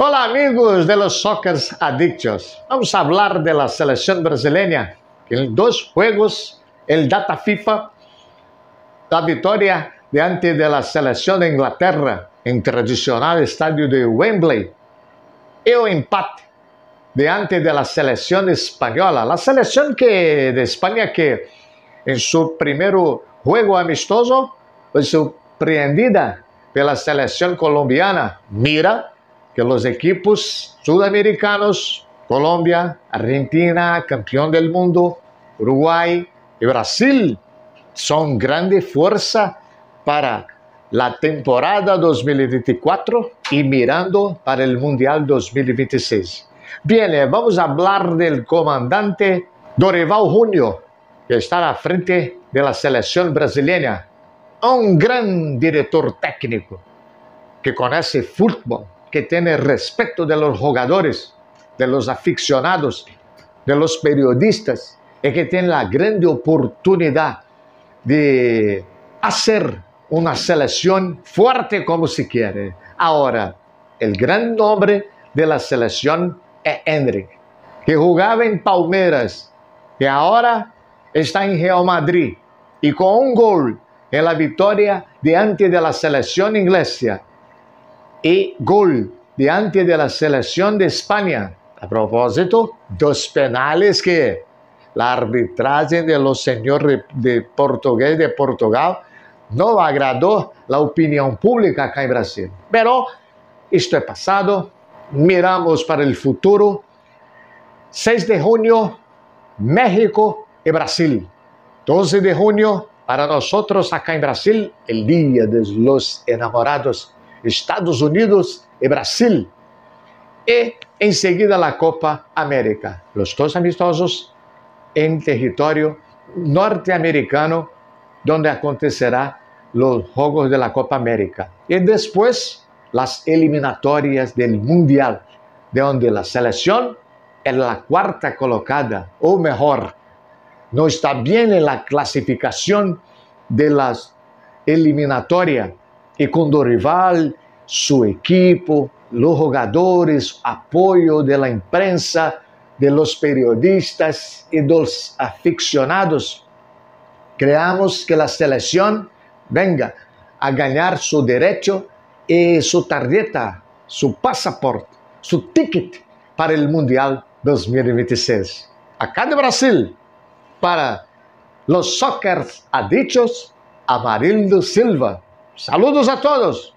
Hola amigos de los soccer adictos. Vamos a hablar de la selección brasileña. En dos juegos, el data FIFA, la victoria diante de la selección de Inglaterra en tradicional estadio de Wembley y el empate diante de la selección española. La selección que, de España que en su primer juego amistoso fue sorprendida por la selección colombiana. Mira que los equipos sudamericanos, Colombia, Argentina, campeón del mundo, Uruguay y Brasil, son grande fuerza para la temporada 2024 y mirando para el Mundial 2026. Bien, eh, vamos a hablar del comandante Dorival Junio, que está a frente de la selección brasileña. Un gran director técnico que conoce fútbol, que tiene respeto de los jugadores, de los aficionados, de los periodistas y que tiene la grande oportunidad de hacer una selección fuerte como se quiere. Ahora, el gran nombre de la selección es Hendrik, que jugaba en Palmeiras y ahora está en Real Madrid y con un gol en la victoria diante de la selección inglesa y gol diante de la selección de España. A propósito, dos penales que la arbitraje de los señores de portugués de Portugal no agradó la opinión pública acá en Brasil. Pero esto es pasado, miramos para el futuro. 6 de junio, México y Brasil. 12 de junio, para nosotros acá en Brasil, el Día de los Enamorados, Estados Unidos y Brasil. Y enseguida la Copa América. Los dos amistosos en territorio norteamericano donde acontecerá los Juegos de la Copa América. Y después las eliminatorias del Mundial, de donde la selección es la cuarta colocada, o mejor, no está bien en la clasificación de las eliminatorias. Y con Dorival, su equipo, los jugadores, apoyo de la imprensa, de los periodistas y de los aficionados, creamos que la selección venga a ganar su derecho y su tarjeta, su pasaporte, su ticket para el Mundial 2026. Acá de Brasil, para los soccer adictos, Amarildo Silva. Saludos a todos.